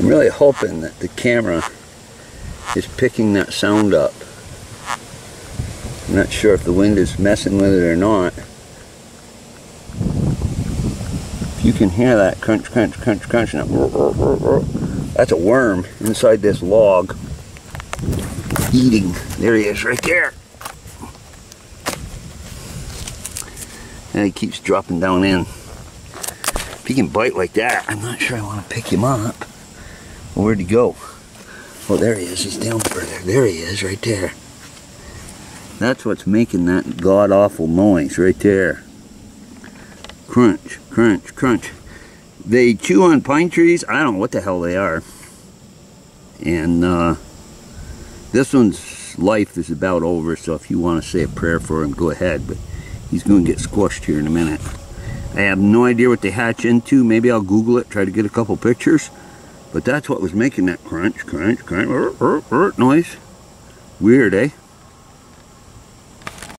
I'm really hoping that the camera is picking that sound up. I'm not sure if the wind is messing with it or not. If you can hear that crunch, crunch, crunch, crunch, and that, that's a worm inside this log eating. There he is, right there. And he keeps dropping down in. If he can bite like that, I'm not sure I want to pick him up. Well, where'd he go? Oh, there he is. He's down further. There he is, right there. That's what's making that god-awful noise right there. Crunch, crunch, crunch. They chew on pine trees. I don't know what the hell they are. And uh, this one's life is about over, so if you want to say a prayer for him, go ahead. But he's going to get squashed here in a minute. I have no idea what they hatch into. Maybe I'll Google it, try to get a couple pictures. But that's what was making that crunch, crunch, crunch, er, er, er, noise. Weird, eh?